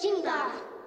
近的。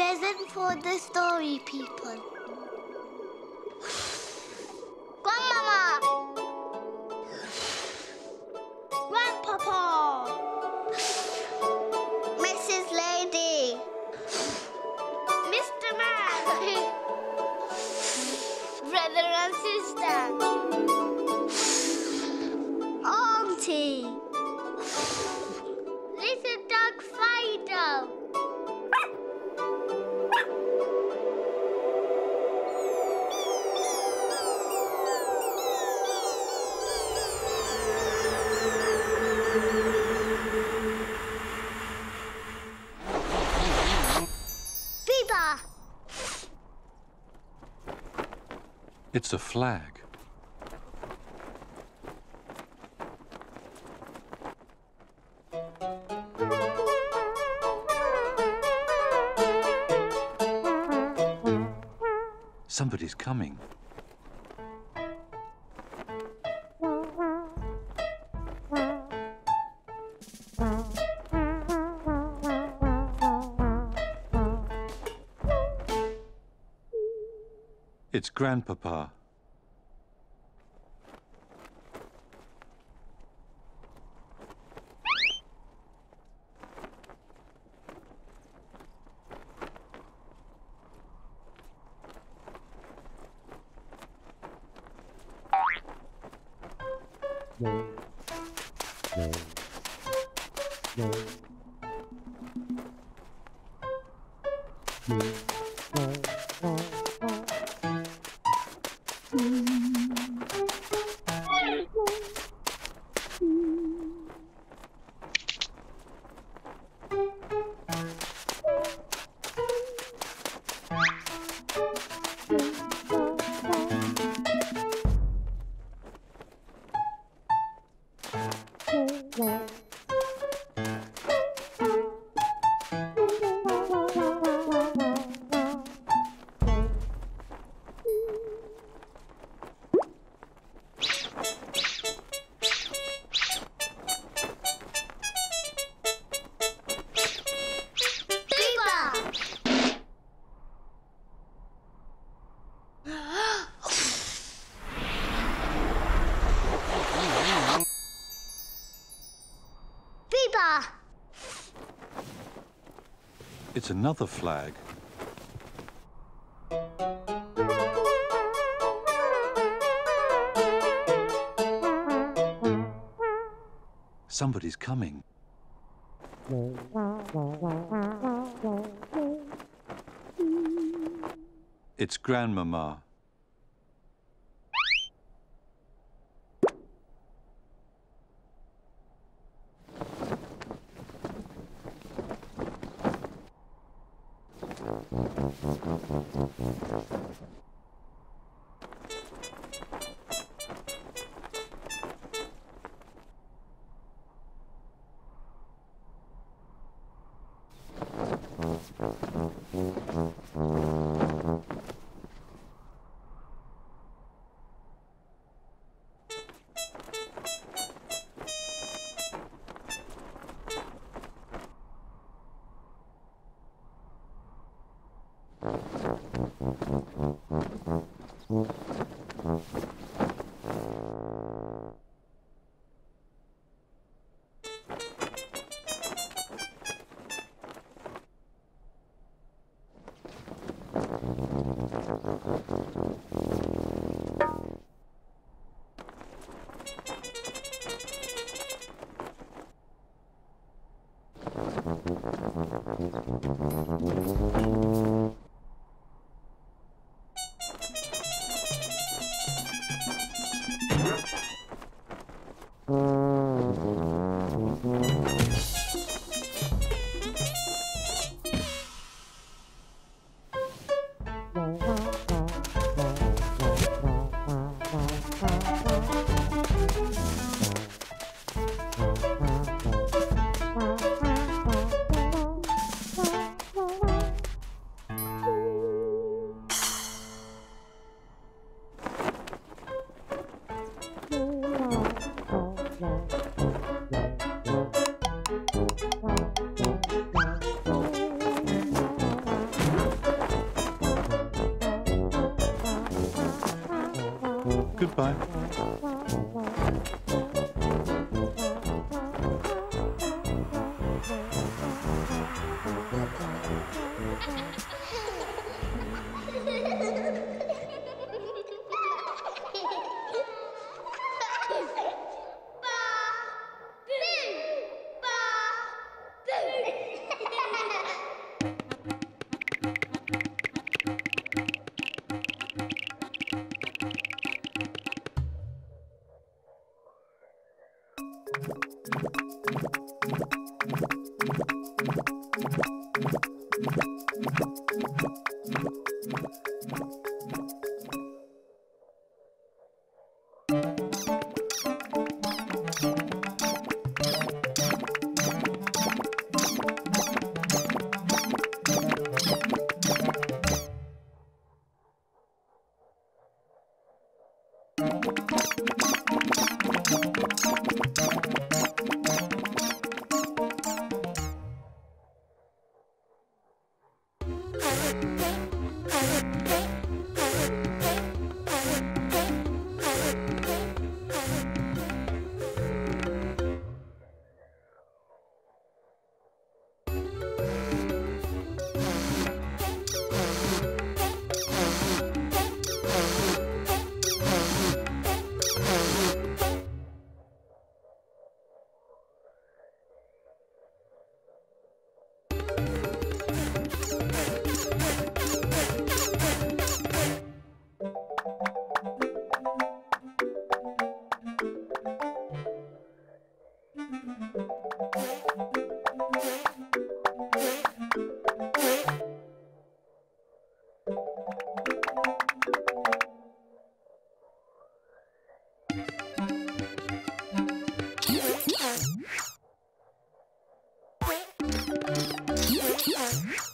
Present for the story people. It's a flag. Somebody's coming. Grandpappa No. No. No. It's another flag. Somebody's coming. It's Grandmamma. Goodbye. Yeah.